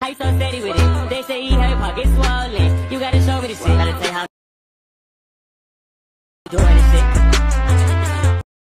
How you so steady with it? They say he her pockets swollen. You gotta show me the shit. Gotta tell how doing this shit.